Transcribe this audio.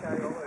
carry over.